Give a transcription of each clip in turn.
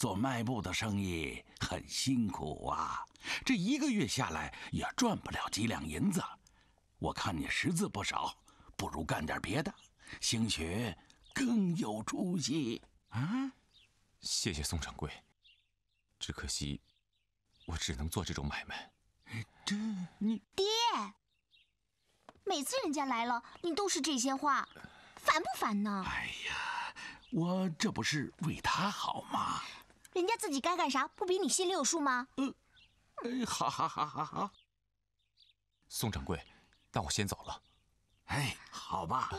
做卖布的生意很辛苦啊，这一个月下来也赚不了几两银子。我看你识字不少，不如干点别的，兴许更有出息啊！谢谢宋掌柜，只可惜我只能做这种买卖。这你爹，每次人家来了，你都是这些话，烦不烦呢？哎呀，我这不是为他好吗？人家自己该干啥，不比你心里有数吗？呃，哎，好好好好好。宋掌柜，那我先走了。哎，好吧。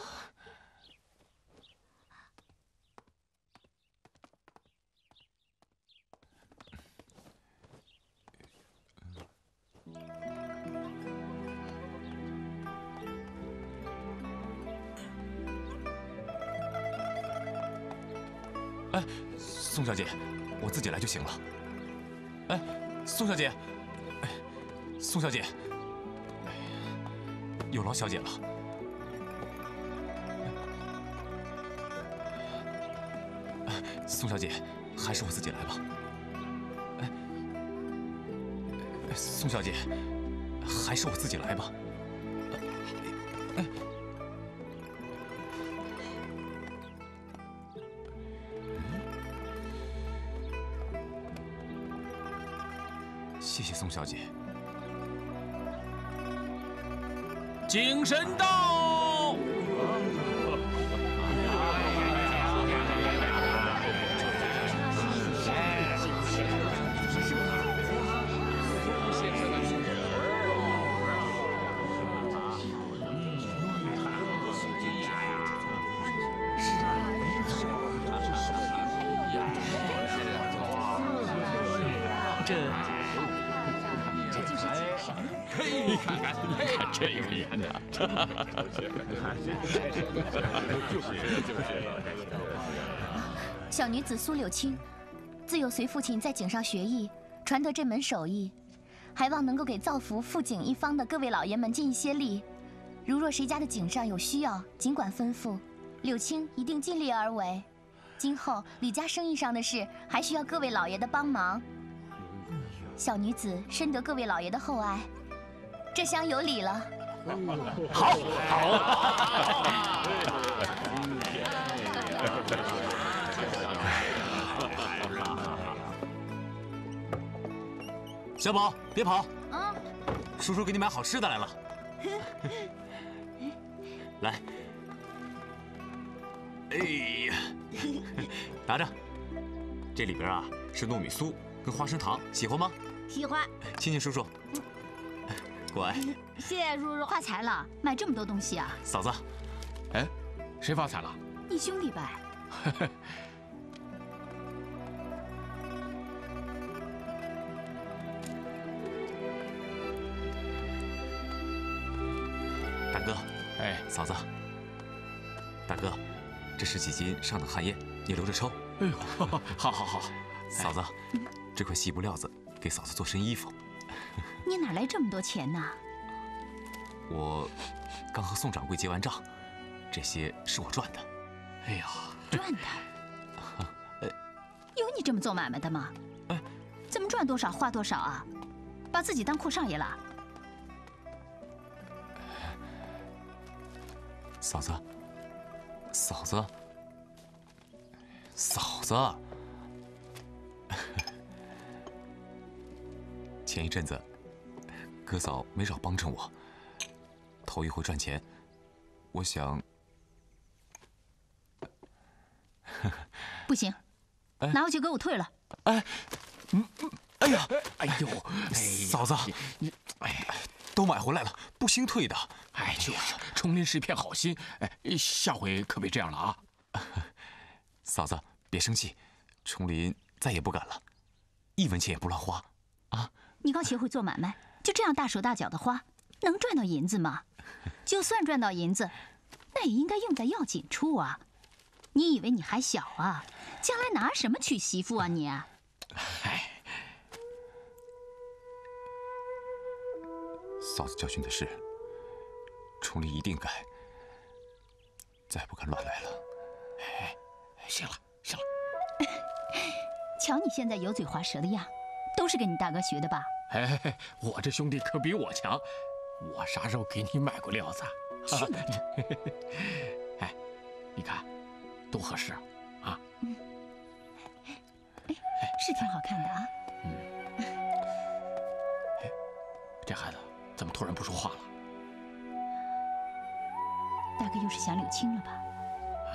哎，宋小姐，我自己来就行了。哎，宋小姐，哎，宋小姐，有劳小姐了。宋小姐，还是我自己来吧。哎，宋小姐，还是我自己来吧。哎。宋小姐。景神到。小女子苏柳青，自幼随父亲在井上学艺，传得这门手艺，还望能够给造福富井一方的各位老爷们尽一些力。如若谁家的井上有需要，尽管吩咐，柳青一定尽力而为。今后李家生意上的事，还需要各位老爷的帮忙。小女子深得各位老爷的厚爱，这厢有礼了。好，好。小宝，别跑！嗯，叔叔给你买好吃的来了。来，哎呀，拿着，这里边啊是糯米酥跟花生糖，喜欢吗？喜欢，亲亲叔叔，乖。谢谢叔叔。发财了，买这么多东西啊！嫂子，哎，谁发财了？你兄弟呗。大哥，哎，嫂子，大哥，这是几斤上等旱烟，你留着抽。哎呦，好好好。嫂子，这块细布料子给嫂子做身衣服。你哪来这么多钱呢？我刚和宋掌柜结完账，这些是我赚的。哎呀，赚的？有你这么做买卖的吗？哎，怎么赚多少花多少啊？把自己当阔少爷了？嫂子，嫂子，嫂子。前一阵子，哥嫂没少帮衬我。头一回赚钱，我想……不行，拿回去给我退了。哎，嗯，哎呀，哎呦，嫂子，你，哎，都买回来了，不兴退的。哎，就是，崇林是一片好心，哎，下回可别这样了啊。嫂子，别生气，崇林再也不敢了，一文钱也不乱花，啊。你刚学会做买卖，就这样大手大脚的花，能赚到银子吗？就算赚到银子，那也应该用在要紧处啊！你以为你还小啊？将来拿什么娶媳妇啊你？哎，嫂子教训的是，崇林一定改，再不敢乱来了。哎，行了行了，瞧你现在油嘴滑舌的样，都是跟你大哥学的吧？哎，我这兄弟可比我强，我啥时候给你买过料子？去你的！哎，你看，多合适啊！嗯，哎，是挺好看的啊。嗯。哎，这孩子怎么突然不说话了？大哥又是想柳青了吧？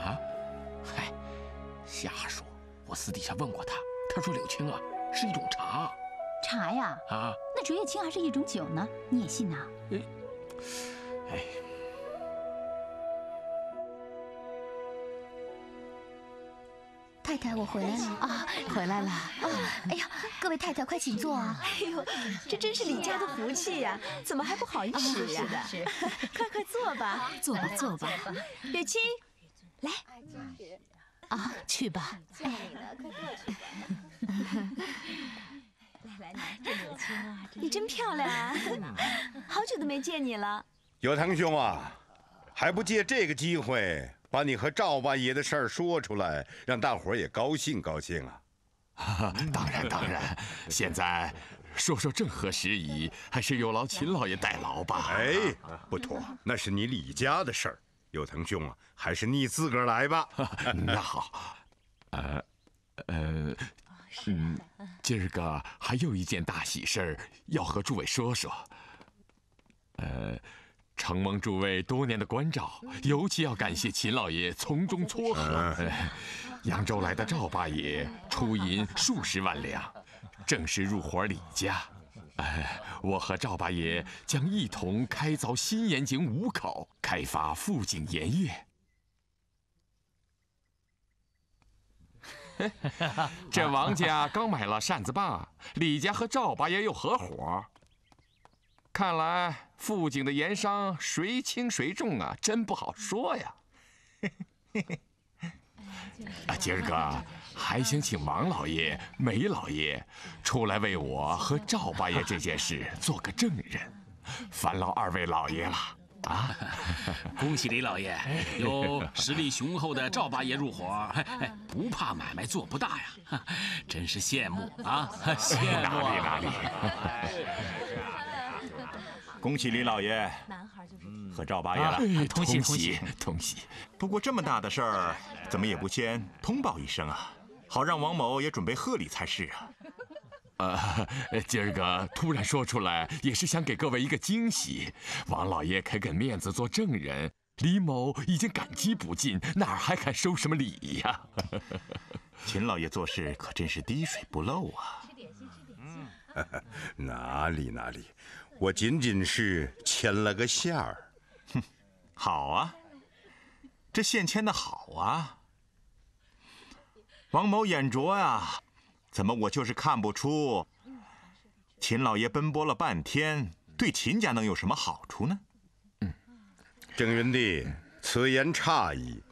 啊？嗨，瞎说！我私底下问过他，他说柳青啊是一种茶。茶呀？啊？那竹叶青还是一种酒呢？你也信呐？哎。太太，我回来了啊！回来了啊！哎呀，各位太太，快请坐啊！哎呦，这真是李家的福气呀！怎么还不好意思呀？是的，快快坐吧，坐吧，坐吧。柳青，来。啊，去吧。哎，快过去。来来，这柳青啊，你真漂亮啊！好久都没见你了。有堂兄啊，还不借这个机会？把你和赵八爷的事儿说出来，让大伙儿也高兴高兴啊！当然当然，现在说说正合时宜，还是有劳秦老爷代劳吧。哎，不妥，那是你李家的事儿。有腾兄啊，还是你自个儿来吧。那好，呃，呃，嗯，今儿个还有一件大喜事儿要和诸位说说。呃。承蒙诸位多年的关照，尤其要感谢秦老爷从中撮合。扬州来的赵八爷出银数十万两，正式入伙李家。哎，我和赵八爷将一同开凿新盐井五口，开发富井盐业。这王家刚买了扇子坝，李家和赵八爷又合伙。看来富井的盐商谁轻谁重啊，真不好说呀。啊，今儿个还想请王老爷、梅老爷出来为我和赵八爷这件事做个证人，烦劳二位老爷了啊！恭喜李老爷，有实力雄厚的赵八爷入伙，不怕买卖做不大呀，真是羡慕啊！羡慕哪里哪里。恭喜李老爷和赵八爷了，同喜同喜同喜。不过这么大的事儿，怎么也不先通报一声啊？好让王某也准备贺礼才是啊。呃，今儿个突然说出来，也是想给各位一个惊喜。王老爷肯给面子做证人，李某已经感激不尽，哪还敢收什么礼呀？秦老爷做事可真是滴水不漏啊。吃点心，吃点心。哪里哪里。我仅仅是牵了个线儿，哼，好啊，这线牵的好啊。王某眼拙呀，怎么我就是看不出？秦老爷奔波了半天，对秦家能有什么好处呢？嗯，郑云帝，此言差矣。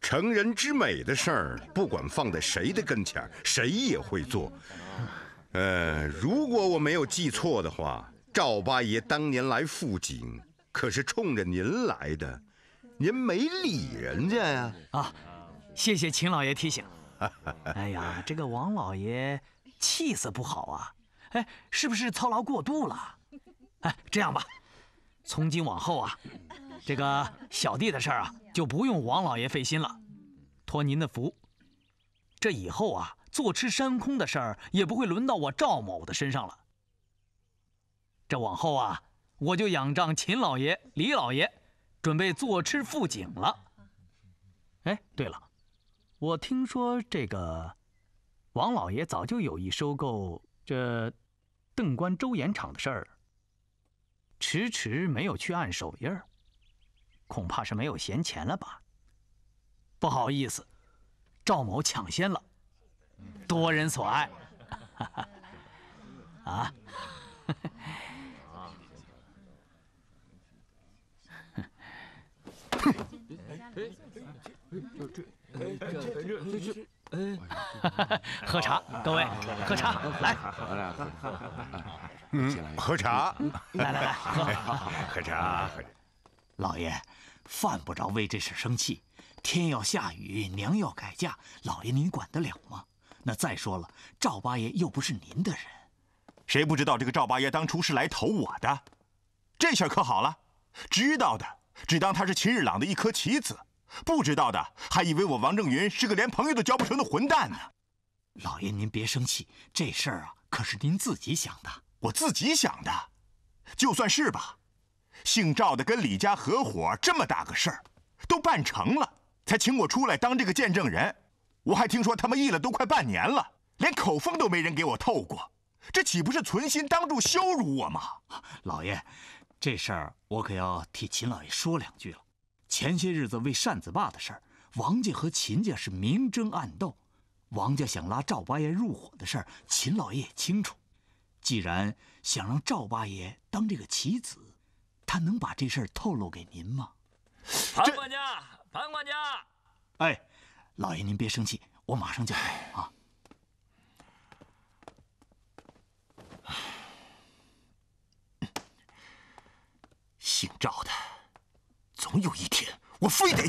成人之美的事儿，不管放在谁的跟前，谁也会做。呃，如果我没有记错的话。赵八爷当年来富锦，可是冲着您来的，您没理人家呀？啊，谢谢秦老爷提醒。哎呀，这个王老爷气色不好啊，哎，是不是操劳过度了？哎，这样吧，从今往后啊，这个小弟的事儿啊，就不用王老爷费心了，托您的福，这以后啊，坐吃山空的事儿也不会轮到我赵某的身上了。这往后啊，我就仰仗秦老爷、李老爷，准备坐吃富井了。哎，对了，我听说这个王老爷早就有意收购这邓关周盐厂的事儿，迟迟没有去按手印儿，恐怕是没有闲钱了吧？不好意思，赵某抢先了，多人所爱。啊。哎，喝茶，各位，喝茶，来，嗯，喝茶，来来来，喝，喝茶，喝。老爷，犯不着为这事生气。天要下雨，娘要改嫁，老爷您管得了吗？那再说了，赵八爷又不是您的人，谁不知道这个赵八爷当初是来投我的？这下可好了，知道的只当他是秦日朗的一颗棋子，不知道的还以为我王正云是个连朋友都交不成的混蛋呢。老爷您别生气，这事儿啊可是您自己想的。我自己想的，就算是吧。姓赵的跟李家合伙这么大个事儿，都办成了，才请我出来当这个见证人。我还听说他们议了都快半年了，连口风都没人给我透过，这岂不是存心当众羞辱我吗？老爷，这事儿我可要替秦老爷说两句了。前些日子为扇子坝的事儿，王家和秦家是明争暗斗。王家想拉赵八爷入伙的事儿，秦老爷也清楚。既然想让赵八爷当这个棋子，他能把这事儿透露给您吗？潘管家，潘管家，哎，老爷您别生气，我马上就来啊。姓赵的，总有一天我非得。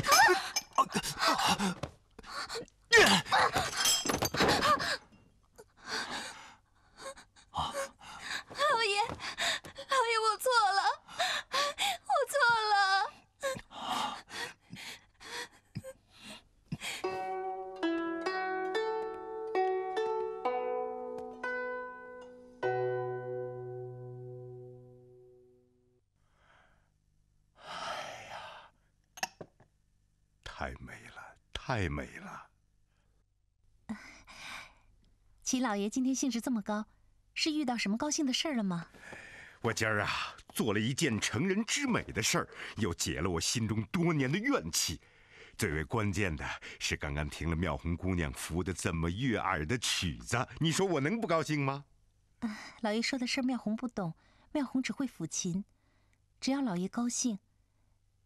太美了！秦老爷今天兴致这么高，是遇到什么高兴的事儿了吗？我今儿啊，做了一件成人之美的事儿，又解了我心中多年的怨气。最为关键的是，刚刚听了妙红姑娘抚的这么悦耳的曲子，你说我能不高兴吗？啊，老爷说的事儿妙红不懂，妙红只会抚琴，只要老爷高兴，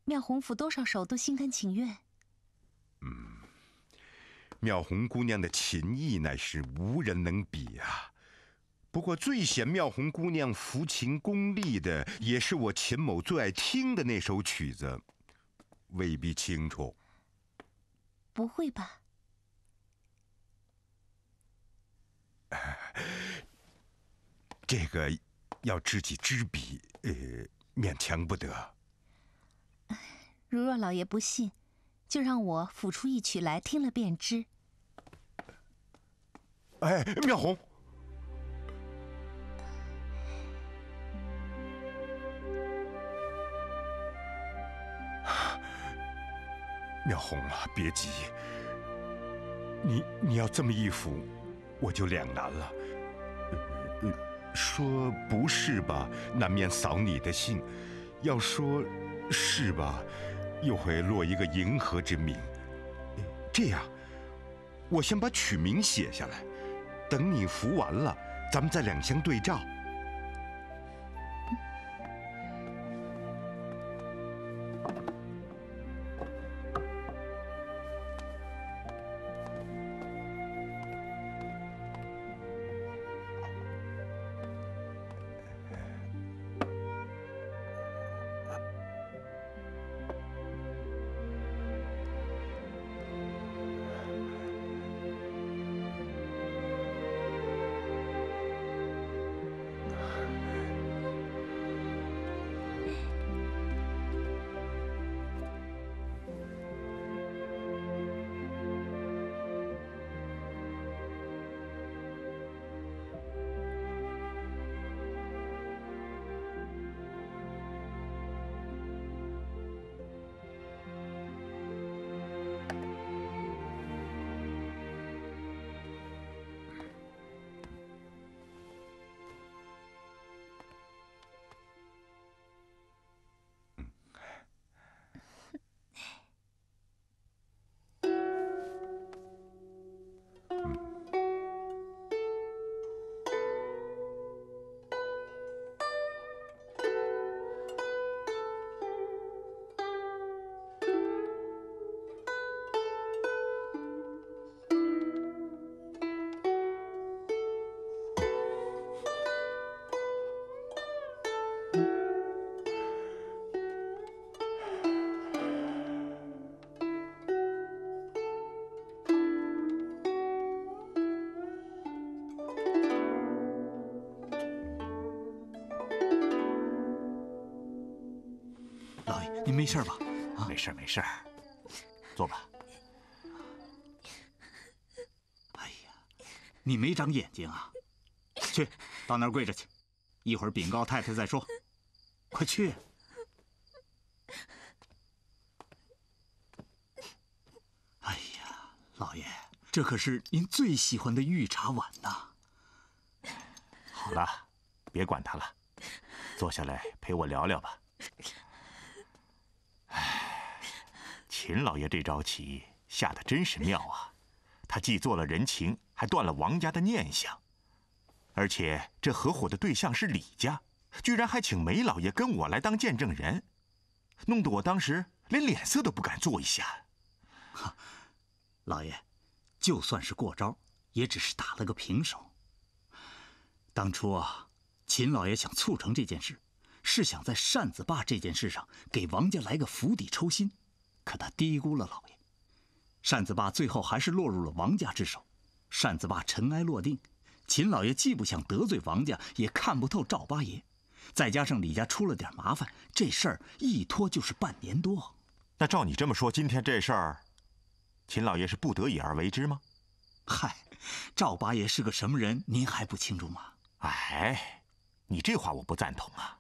妙红抚多少手都心甘情愿。嗯，妙红姑娘的琴艺乃是无人能比啊。不过最显妙红姑娘抚琴功力的，也是我秦某最爱听的那首曲子，未必清楚。不会吧？这个要知己知彼，呃，勉强不得。如若老爷不信，就让我抚出一曲来，听了便知。哎，妙红。妙红啊，别急。你你要这么一扶，我就两难了。说不是吧，难免扫你的兴；要说是吧，又会落一个迎合之名。这样，我先把曲名写下来，等你服完了，咱们再两相对照。没事吧？啊，没事没事。坐吧。哎呀，你没长眼睛啊！去，到那儿跪着去，一会儿禀告太太再说。快去！哎呀，老爷，这可是您最喜欢的御茶碗呐。好了，别管他了，坐下来陪我聊聊吧。哎，秦老爷这招棋下的真是妙啊！他既做了人情，还断了王家的念想，而且这合伙的对象是李家。居然还请梅老爷跟我来当见证人，弄得我当时连脸色都不敢做一下。哈，老爷，就算是过招，也只是打了个平手。当初啊，秦老爷想促成这件事，是想在扇子坝这件事上给王家来个釜底抽薪，可他低估了老爷。扇子坝最后还是落入了王家之手，扇子坝尘埃落定，秦老爷既不想得罪王家，也看不透赵八爷。再加上李家出了点麻烦，这事儿一拖就是半年多。那照你这么说，今天这事儿，秦老爷是不得已而为之吗？嗨，赵八爷是个什么人，您还不清楚吗？哎，你这话我不赞同啊。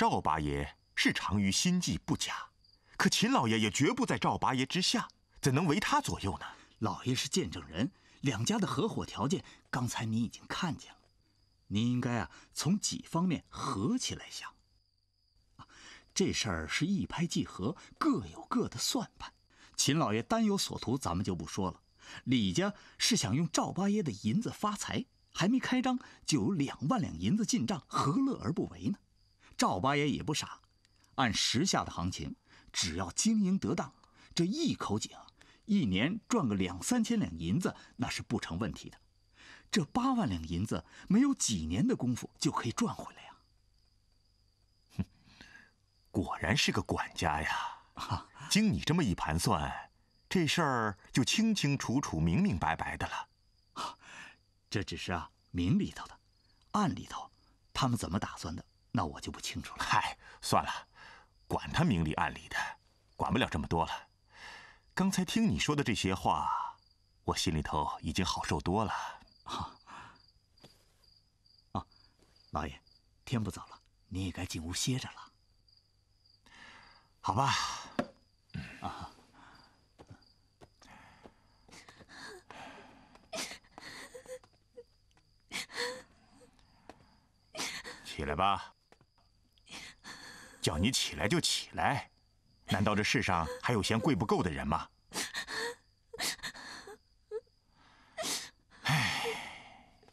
赵八爷是长于心计不假，可秦老爷也绝不在赵八爷之下，怎能为他左右呢？老爷是见证人，两家的合伙条件，刚才你已经看见了。您应该啊，从几方面合起来想。这事儿是一拍即合，各有各的算盘。秦老爷单有所图，咱们就不说了。李家是想用赵八爷的银子发财，还没开张就有两万两银子进账，何乐而不为呢？赵八爷也不傻，按时下的行情，只要经营得当，这一口井一年赚个两三千两银子，那是不成问题的。这八万两银子，没有几年的功夫就可以赚回来呀！哼，果然是个管家呀！经你这么一盘算，这事儿就清清楚楚、明明白白的了。这只是啊，明里头的，暗里头，他们怎么打算的，那我就不清楚了。嗨，算了，管他明里暗里的，管不了这么多了。刚才听你说的这些话，我心里头已经好受多了。啊，啊，老爷，天不早了，你也该进屋歇着了。好吧。啊，起来吧。叫你起来就起来，难道这世上还有嫌跪不够的人吗？哎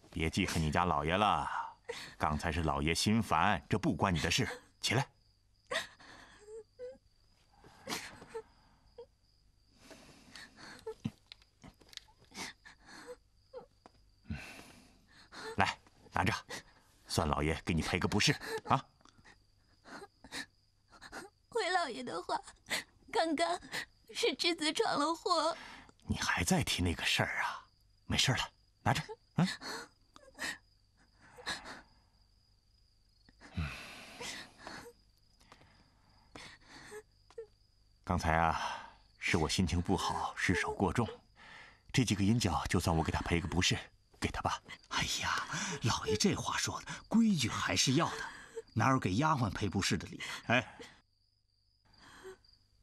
别记恨你家老爷了，刚才是老爷心烦，这不关你的事。起来，来拿着，算老爷给你赔个不是啊。回老爷的话，刚刚是侄子闯了祸。你还在提那个事儿啊？没事了，拿着，嗯。刚才啊，是我心情不好，失手过重，这几个银角就算我给他赔个不是，给他吧。哎呀，老爷这话说的，规矩还是要的，哪有给丫鬟赔不是的理？哎，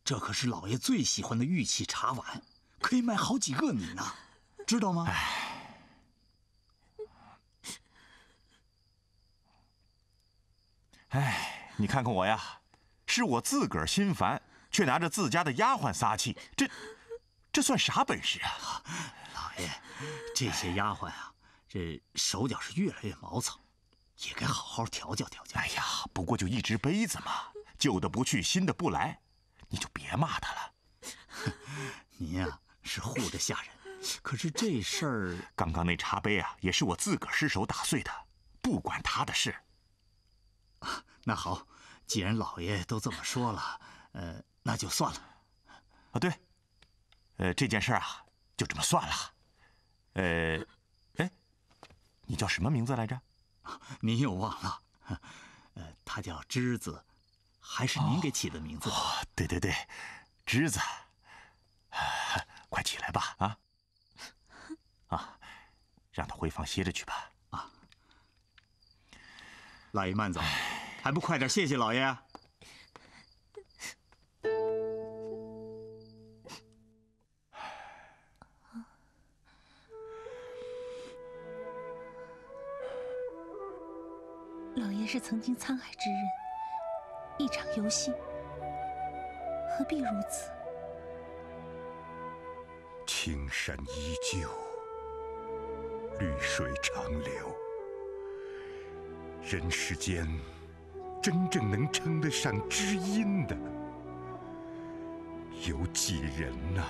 这可是老爷最喜欢的玉器茶碗，可以卖好几个你呢，知道吗？哎，哎，你看看我呀，是我自个儿心烦。却拿着自家的丫鬟撒气，这这算啥本事啊？老爷，这些丫鬟啊，这手脚是越来越毛糙，也该好好调教调教。哎呀，不过就一只杯子嘛，旧的不去，新的不来，你就别骂他了。您呀是护着下人，可是这事儿……刚刚那茶杯啊，也是我自个儿失手打碎的，不管他的事。啊，那好，既然老爷都这么说了，呃。那就算了，啊对，呃这件事啊就这么算了，呃，哎，你叫什么名字来着？您又忘了？呃，他叫栀子，还是您给起的名字。对对对，枝子，快起来吧啊！啊，让他回房歇着去吧。啊，老爷慢走，还不快点谢谢老爷？老爷是曾经沧海之人，一场游戏，何必如此？青山依旧，绿水长流。人世间，真正能称得上知音的，有几人呐？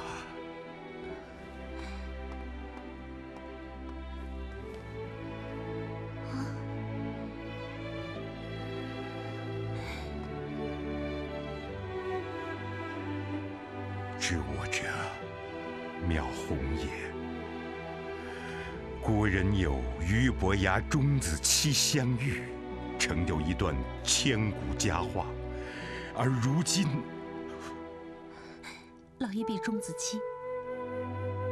伯牙、钟子期相遇，成就一段千古佳话。而如今，老爷比钟子期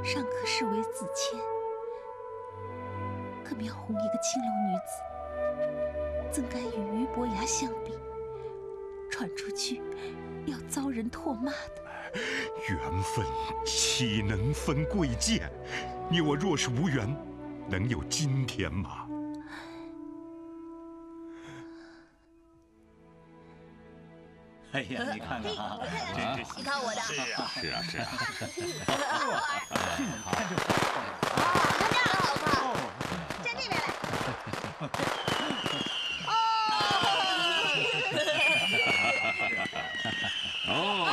尚可视为子谦，可苗红一个青楼女子，怎敢与俞伯牙相比？传出去，要遭人唾骂的。缘分岂能分贵贱？你我若是无缘，能有今天吗？哎呀，你看看啊，真是你看我的，是啊，是啊，是啊。看这，哦，那这样好看，站这边来。哦，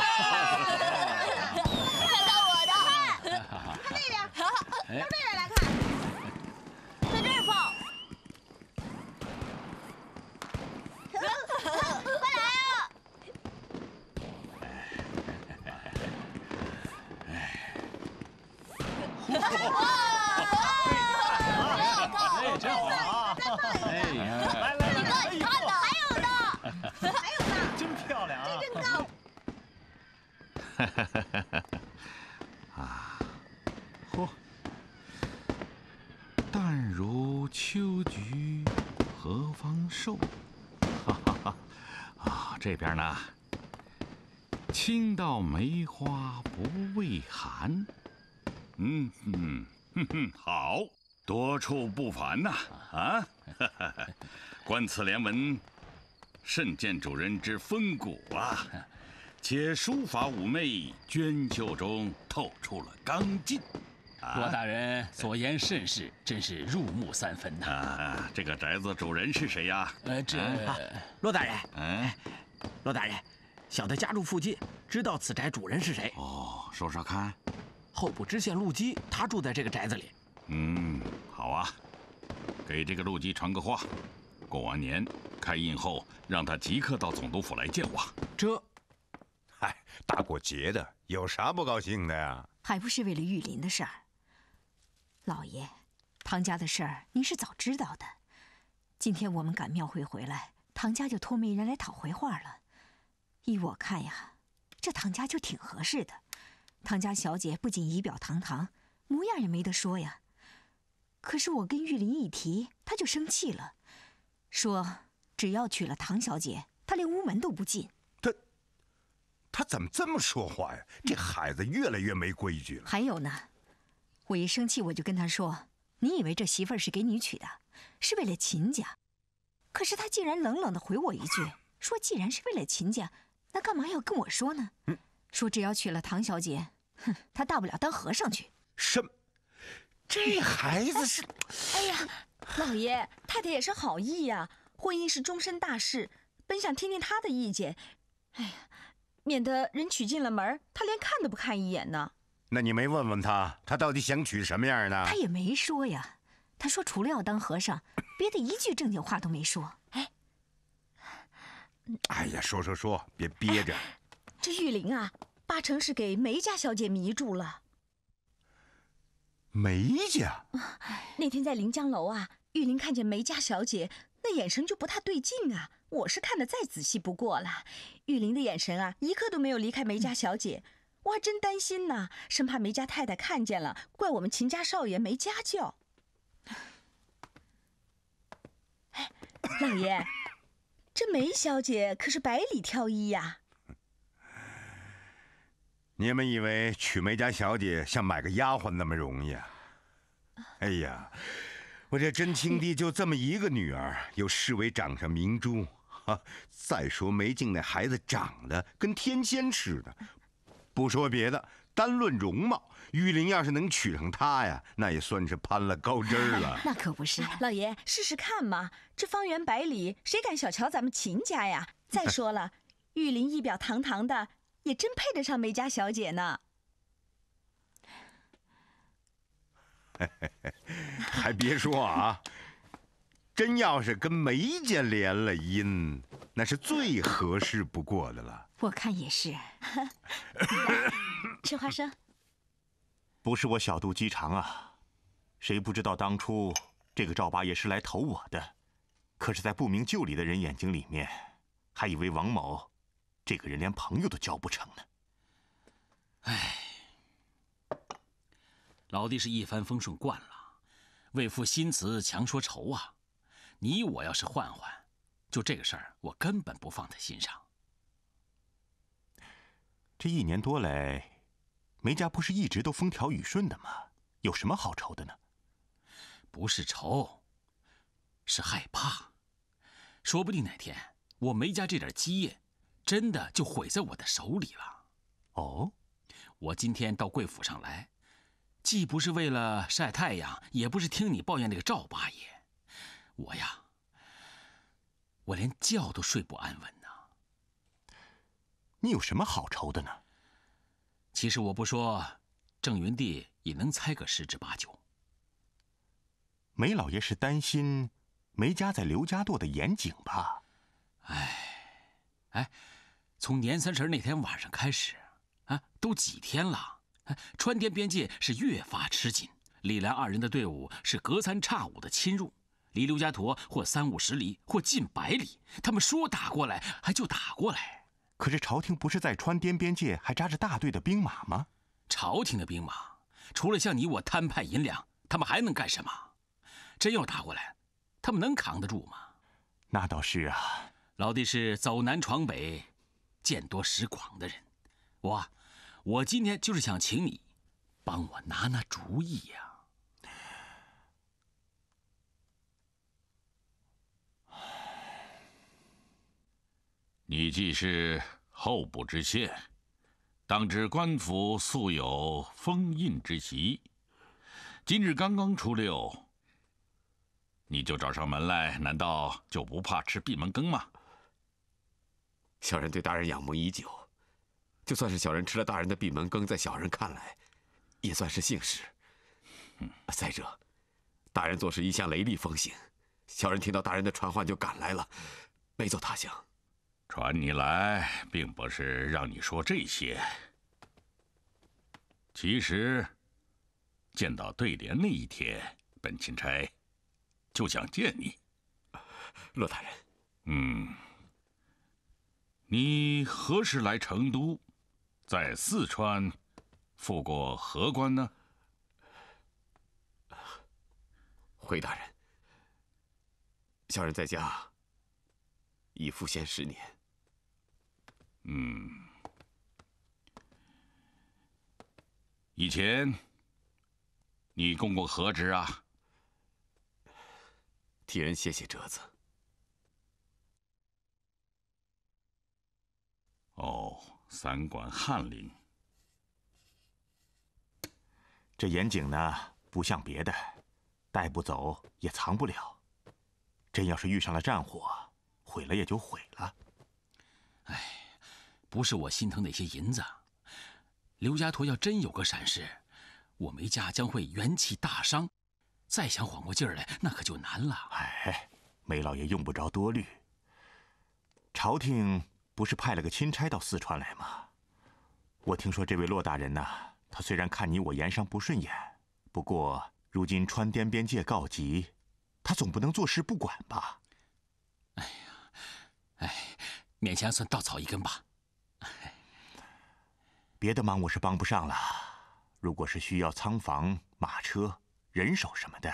看到我的，看那边，到这边来看，在这儿放。快来啊！哎，真好啊！哎呀，来来你看，你看呢？还有呢，还有呢，真漂亮啊！这真高。啊，嚯！淡如秋菊何方瘦？哈哈哈！啊，这边呢，青到梅花不畏寒。嗯嗯哼哼，好，多处不凡呐！啊，哈哈哈！观此联文，甚见主人之风骨啊！且书法妩媚，娟秀中透出了刚劲。罗大人所言甚是，真是入木三分呐！啊，这个宅子主人是谁呀？呃，这罗大人，嗯，罗大人，小的家住附近，知道此宅主人是谁。哦，说说看。候补知县陆基，他住在这个宅子里。嗯，好啊，给这个陆基传个话，过完年开印后，让他即刻到总督府来见我。这，嗨，大过节的，有啥不高兴的呀？还不是为了玉林的事儿。老爷，唐家的事儿您是早知道的。今天我们赶庙会回来，唐家就托媒人来讨回话了。依我看呀，这唐家就挺合适的。唐家小姐不仅仪表堂堂，模样也没得说呀。可是我跟玉林一提，他就生气了，说只要娶了唐小姐，他连屋门都不进。他，他怎么这么说话呀？这孩子越来越没规矩了。还有呢，我一生气我就跟他说：“你以为这媳妇儿是给你娶的，是为了秦家？”可是他竟然冷冷的回我一句，说：“既然是为了秦家，那干嘛要跟我说呢？”说只要娶了唐小姐，哼，他大不了当和尚去。什么？这孩子是……哎呀，老爷，太太也是好意呀。婚姻是终身大事，本想听听他的意见。哎呀，免得人娶进了门，他连看都不看一眼呢。那你没问问他，他到底想娶什么样的？他也没说呀。他说除了要当和尚，别的一句正经话都没说。哎，哎呀，说说说，别憋着。这玉玲啊，八成是给梅家小姐迷住了。梅家？那天在临江楼啊，玉玲看见梅家小姐那眼神就不太对劲啊。我是看得再仔细不过了。玉玲的眼神啊，一刻都没有离开梅家小姐，我还真担心呢，生怕梅家太太看见了，怪我们秦家少爷没家教。哎，老爷，这梅小姐可是百里挑一呀。你们以为娶梅家小姐像买个丫鬟那么容易啊？哎呀，我这真亲 弟就这么一个女儿，又视为掌上明珠。哈，再说梅静那孩子长得跟天仙似的，不说别的，单论容貌，玉林要是能娶上她呀，那也算是攀了高枝了。那可不是，老爷试试看嘛，这方圆百里，谁敢小瞧咱们秦家呀？再 说了，玉林仪表堂堂的，也真配得上梅家小姐呢。还别说啊，真要是跟梅家连了姻，那是最合适不过的了。我看也是。吃花生。不是我小肚鸡肠啊，谁不知道当初这个赵八爷是来投我的，可是，在不明就里的人眼睛里面，还以为王某这个人连朋友都交不成呢。唉。老弟是一帆风顺惯了，为赋新词强说愁啊！你我要是换换，就这个事儿，我根本不放在心上。这一年多来，梅家不是一直都风调雨顺的吗？有什么好愁的呢？不是愁，是害怕。说不定哪天我梅家这点基业，真的就毁在我的手里了。哦，我今天到贵府上来。既不是为了晒太阳，也不是听你抱怨那个赵八爷，我呀，我连觉都睡不安稳呢。你有什么好愁的呢？其实我不说，郑云帝也能猜个十之八九。梅老爷是担心梅家在刘家垛的严谨吧？哎，哎，从年三十那天晚上开始，啊，都几天了。川滇边界是越发吃紧，李兰二人的队伍是隔三差五的侵入，离刘家坨或三五十里，或近百里。他们说打过来，还就打过来。可是朝廷不是在川滇边界还扎着大队的兵马吗？朝廷的兵马，除了向你我摊派银两，他们还能干什么？真要打过来，他们能扛得住吗？那倒是啊，老弟是走南闯北，见多识广的人，我。我今天就是想请你帮我拿拿主意呀！你既是候补知县，当知官府素有封印之习。今日刚刚初六，你就找上门来，难道就不怕吃闭门羹吗？小人对大人仰慕已久。就算是小人吃了大人的闭门羹，在小人看来，也算是幸事。再者，大人做事一向雷厉风行，小人听到大人的传唤就赶来了，没走他乡。传你来，并不是让你说这些。其实，见到对联那一天，本钦差就想见你。骆大人，嗯，你何时来成都？在四川赴过何官呢？回大人，小人在家已赋闲十年。嗯，以前你供过何职啊？替人写写折子。哦。三管翰林，这严井呢，不像别的，带不走也藏不了。真要是遇上了战火，毁了也就毁了。哎，不是我心疼那些银子，刘家坨要真有个闪失，我梅家将会元气大伤，再想缓过劲儿来，那可就难了。哎，梅老爷用不着多虑，朝廷。不是派了个钦差到四川来吗？我听说这位骆大人呐，他虽然看你我盐商不顺眼，不过如今川滇边界告急，他总不能坐视不管吧？哎呀，哎，勉强算稻草一根吧。别的忙我是帮不上了，如果是需要仓房、马车、人手什么的，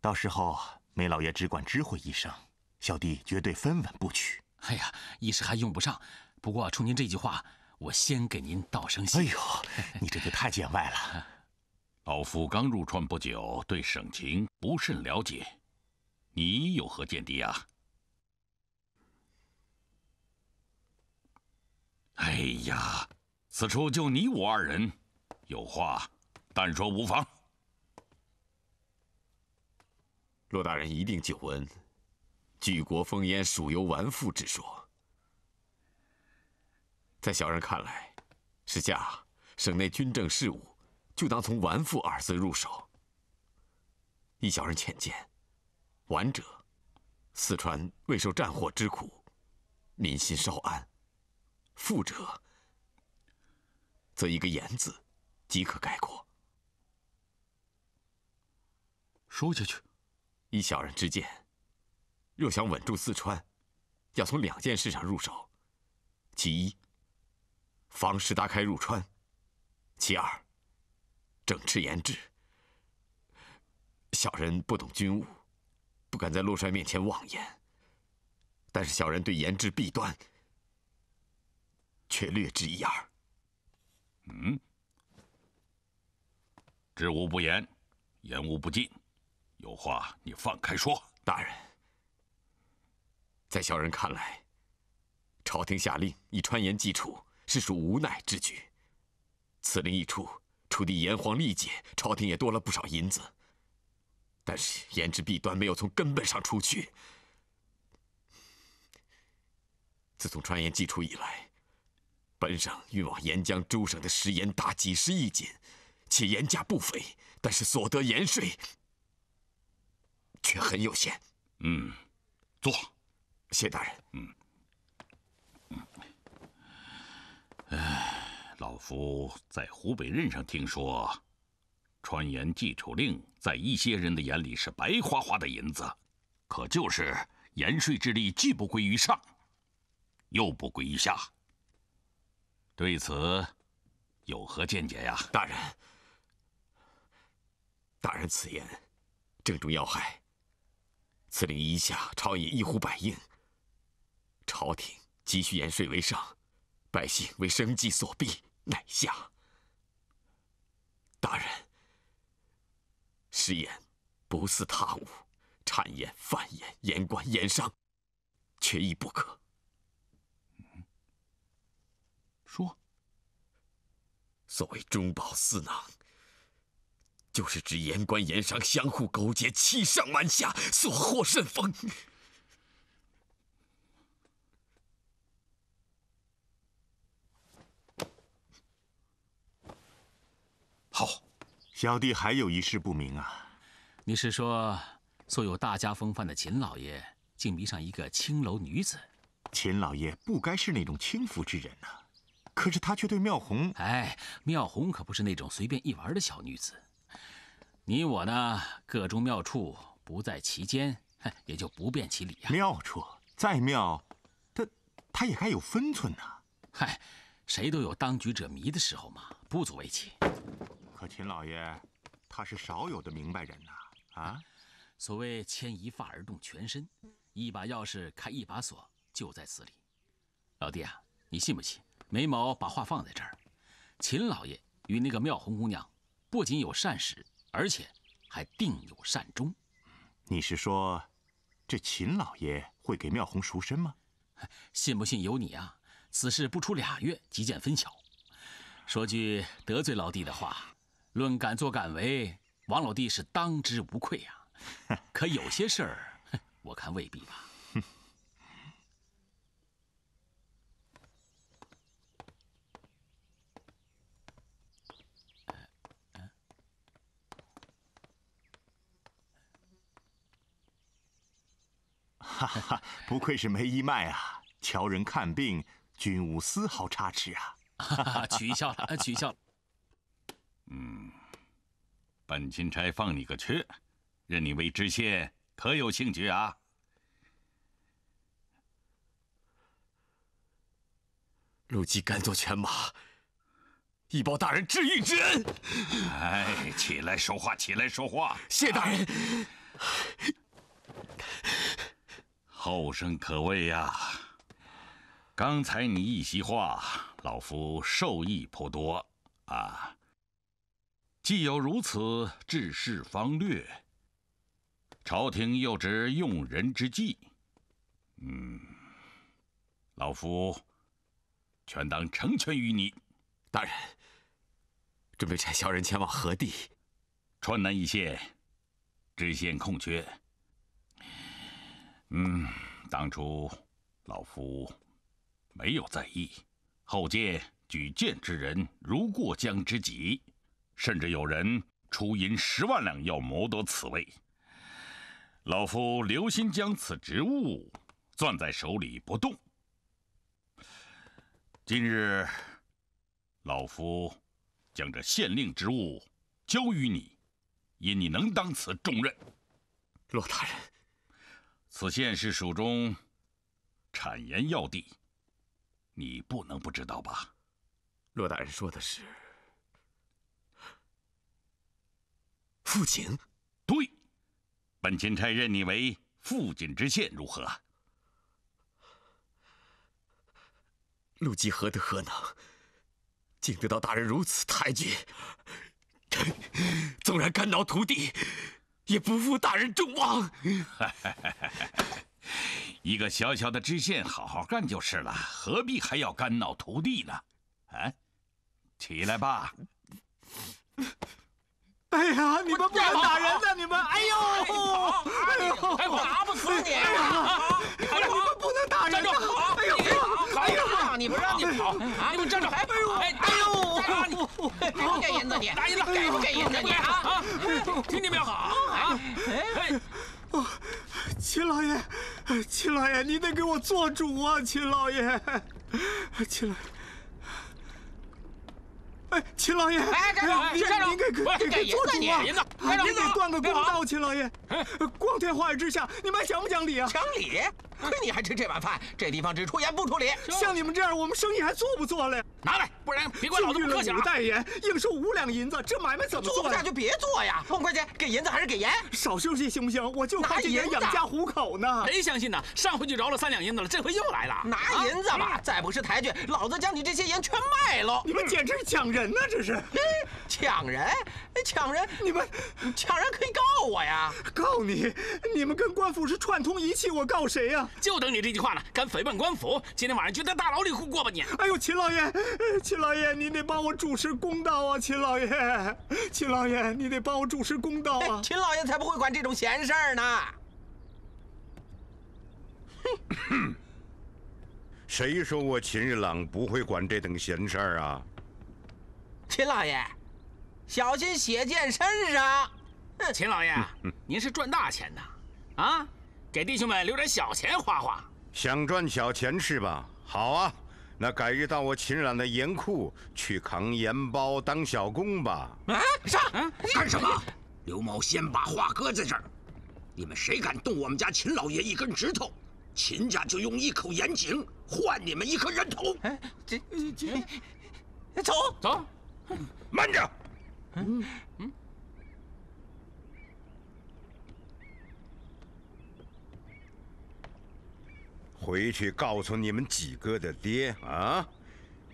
到时候梅老爷只管知会一声，小弟绝对分文不取。哎呀，一时还用不上，不过冲您这句话，我先给您道声谢。哎呦，你这就太见外了。老夫刚入川不久，对省情不甚了解，你有何见地啊？哎呀！此处就你我二人，有话但说无妨。骆大人一定久闻“举国烽烟，蜀犹纨绔”之说，在小人看来，时下省内军政事务，就当从“纨绔”二字入手。依小人浅见，纨者，四川未受战火之苦，民心稍安；富者。则一个“言”字，即可概括。说下去，依小人之见，若想稳住四川，要从两件事上入手。其一，防石达开入川；其二，整治严治。小人不懂军务，不敢在陆帅面前妄言。但是小人对严治弊端，却略知一二。嗯，知无不言，言无不尽，有话你放开说。大人，在小人看来，朝廷下令以川盐济楚，是属无奈之举。此令一出，楚地炎黄力竭，朝廷也多了不少银子。但是盐之弊端没有从根本上除去。自从川盐济楚以来，本省运往沿江诸省的食盐达几十亿斤，且盐价不菲，但是所得盐税却很有限。嗯，坐，谢大人。嗯，嗯，哎，老夫在湖北任上听说，川盐济楚令在一些人的眼里是白花花的银子，可就是盐税之力既不归于上，又不归于下。对此，有何见解呀？大人，大人此言正中要害。此令一下，朝野一呼百应。朝廷急需盐税为上，百姓为生计所逼，乃下。大人，食盐不似他物，产盐、贩盐、盐官、盐商，缺一不可。说，所谓中饱私囊，就是指盐官盐商相互勾结，欺上瞒下，所获甚丰。好，小弟还有一事不明啊。你是说，素有大家风范的秦老爷，竟迷上一个青楼女子？秦老爷不该是那种轻浮之人呐。可是他却对妙红，哎，妙红可不是那种随便一玩的小女子。你我呢，各中妙处不在其间，也就不便其理啊。妙处再妙，他他也该有分寸呐。嗨，谁都有当局者迷的时候嘛，不足为奇。可秦老爷，他是少有的明白人呐。啊，所谓牵一发而动全身，一把钥匙开一把锁，就在此里。老弟啊，你信不信？眉毛把话放在这儿，秦老爷与那个妙红姑娘，不仅有善始，而且还定有善终。你是说，这秦老爷会给妙红赎身吗？信不信由你啊！此事不出俩月，即见分晓。说句得罪老弟的话，论敢作敢为，王老弟是当之无愧呀。可有些事儿，我看未必吧。哈哈，不愧是梅一脉啊！瞧人看病，均无丝毫差池啊！哈哈，取笑了，取笑了。嗯，本钦差放你个缺，任你为知县，可有兴趣啊？陆基甘做犬马，以报大人知遇之恩。哎，起来说话，起来说话。谢大人。后生可畏呀！刚才你一席话，老夫受益颇多啊。既有如此治世方略，朝廷又知用人之际，嗯，老夫全当成全于你。大人，准备差小人前往何地？川南一线，知县空缺。嗯，当初老夫没有在意，后见举荐之人如过江之鲫，甚至有人出银十万两要谋得此位。老夫留心将此职务攥在手里不动。今日，老夫将这县令职务交于你，因你能当此重任。骆大人。此县是蜀中产盐要地，你不能不知道吧？骆大人说的是富锦，对，本钦差任你为富锦知县，如何？陆基何德何能，竟得到大人如此抬举？纵然肝脑涂地。也不负大人众望。一个小小的知县，好好干就是了，何必还要肝脑涂地呢？啊，起来吧！哎呀，你们不能打人呐！你们，哎呦，哎呦，打不死你！哎呀，你们不能打人！哎呦，哎呦，你不让你跑，你们站住！哎呦，哎呦，给不给银子你？给不给银子你？啊，听见没有？哎，哦，秦老爷，秦老爷，你得给我做主啊！秦老爷，秦老爷。哎，秦老爷，哎，站住！您站住！您给给给做主啊！银子，您得断个公道，秦老爷。光天化日之下，你们还讲不讲理啊？讲理？亏你还吃这碗饭，这地方只出盐不出理。像你们这样，我们生意还做不做了？拿来，不然别怪老子不客气了。五袋盐，应收五两银子，这买卖怎么做？做不下就别做呀！孟会计，给银子还是给盐？少休息行不行？我就靠这盐养家糊口呢。谁相信呢？上回就饶了三两银子了，这回又来了。拿银子吧，再不识抬举，老子将你这些盐全卖了。你们简直是抢人呢！这是 抢人？抢人？你们抢人可以告我呀！告你？你们跟官府是串通一气，我告谁呀？就等你这句话呢！敢诽谤官府，今天晚上就在大牢里过吧你！哎呦，秦老爷，秦老爷，你得帮我主持公道啊！秦老爷，秦老爷，你得帮我主持公道啊！秦老爷才不会管这种闲事儿呢！哼，谁说我秦日朗不会管这等闲事儿啊？秦老爷，小心血溅身上！秦老爷，您是赚大钱的，啊？给弟兄们留点小钱花花。想赚小钱是吧？好啊，那改日到我秦冉的盐库去扛盐包当小工吧。啊，上！干什么？刘某先把话搁在这儿，你们谁敢动我们家秦老爷一根指头，秦家就用一口盐井换你们一颗人头。哎，这这，走走，慢着。嗯嗯。回去告诉你们几个的爹啊，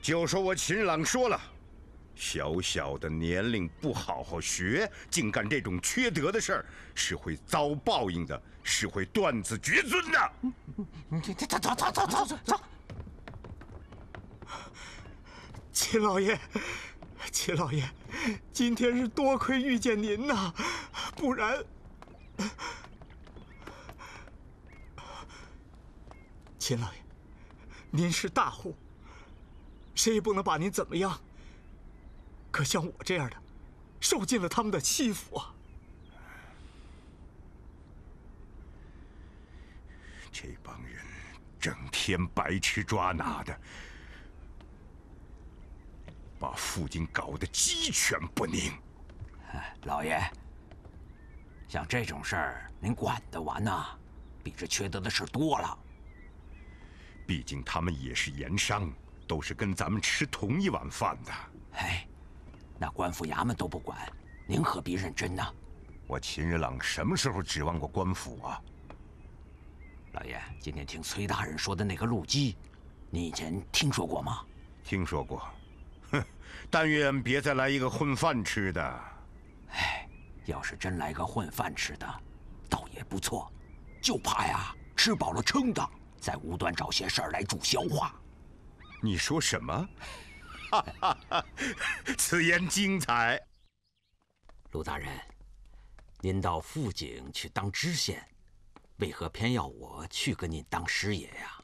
就说我秦朗说了，小小的年龄不好好学，竟干这种缺德的事儿，是会遭报应的，是会断子绝孙的。走走走走走走走。秦老爷，秦老爷，今天是多亏遇见您呐，不然。秦老爷，您是大户，谁也不能把您怎么样。可像我这样的，受尽了他们的欺负啊！这帮人整天白吃抓拿的，把父亲搞得鸡犬不宁。老爷，像这种事儿，您管得完呐？比这缺德的事多了。毕竟他们也是盐商，都是跟咱们吃同一碗饭的。哎，那官府衙门都不管，您何必认真呢？我秦日朗什么时候指望过官府啊？老爷，今天听崔大人说的那个陆基，你以前听说过吗？听说过。哼，但愿别再来一个混饭吃的。哎，要是真来个混饭吃的，倒也不错。就怕呀，吃饱了撑的，再无端找些事儿来助消化。你说什么？哈哈哈，此言精彩。陆大人，您到富锦去当知县，为何偏要我去跟您当师爷呀？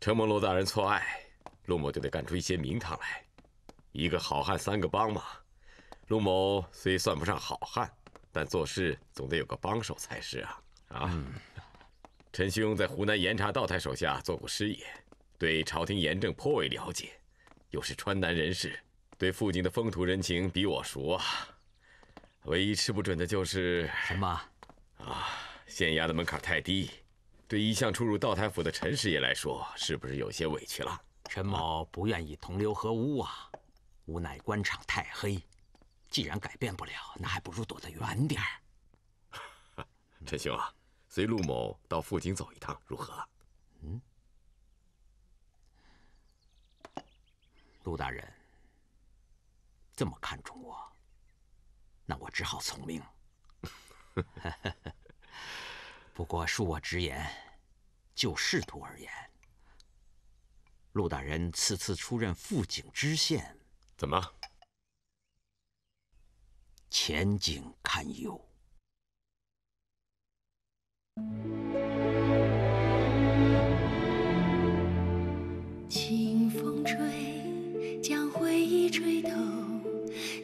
承蒙陆大人错爱，陆某就得干出一些名堂来。一个好汉三个帮嘛。陆某虽算不上好汉，但做事总得有个帮手才是啊。啊，陈兄在湖南严查道台手下做过师爷，对朝廷严政颇为了解，又是川南人士，对附近的风土人情比我熟啊。唯一吃不准的就是什么？啊，县衙的门槛太低，对一向出入道台府的陈师爷来说，是不是有些委屈了？陈某不愿意同流合污啊，无奈官场太黑，既然改变不了，那还不如躲得远点儿。陈兄啊。随陆某到附近走一趟，如何？嗯，陆大人这么看重我，那我只好从命。不过恕我直言，就仕途而言，陆大人此次出任富锦知县，怎么？前景堪忧。清风吹，将回忆吹透。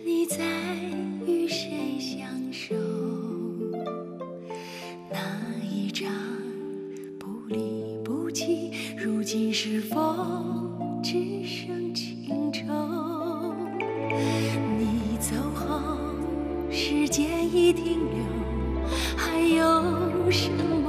你在与谁相守？那一场不离不弃，如今是否只剩情愁？你走后，时间已停留，还有什么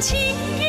情